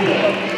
Zero.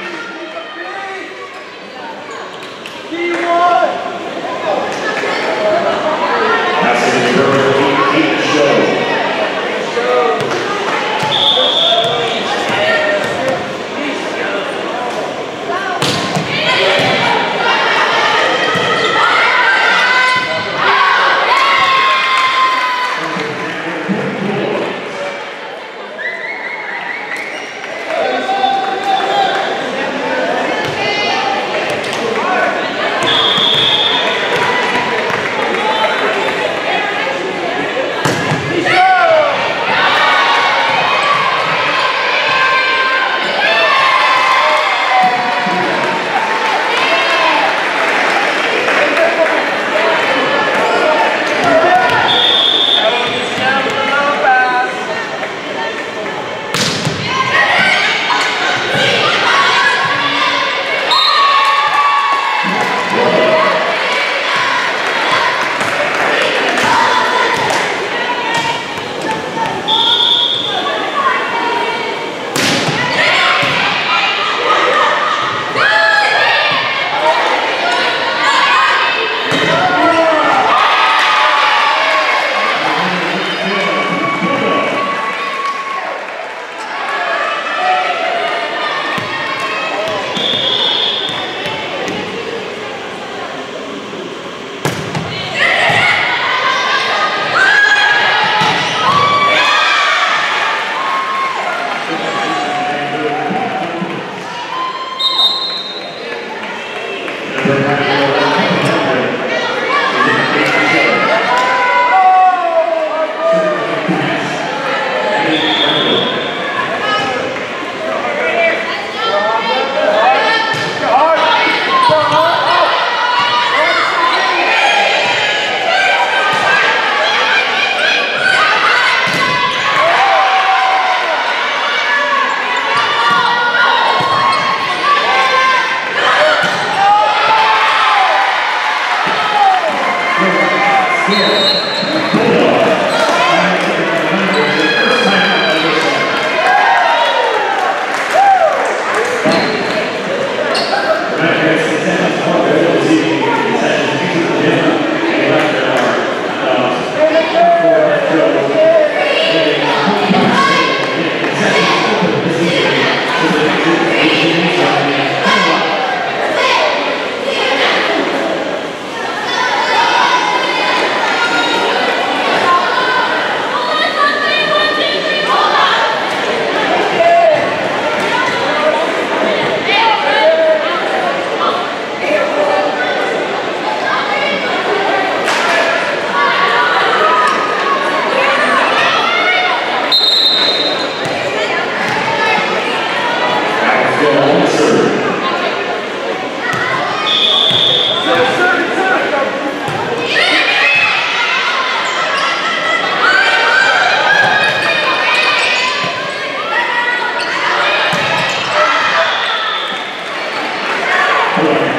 Thank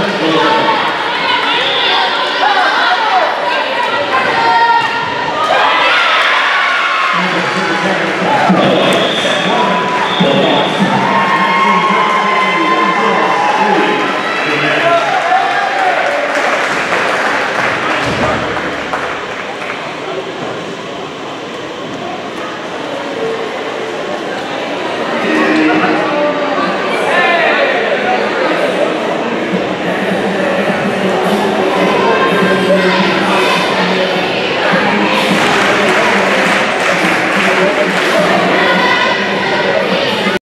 Number 57,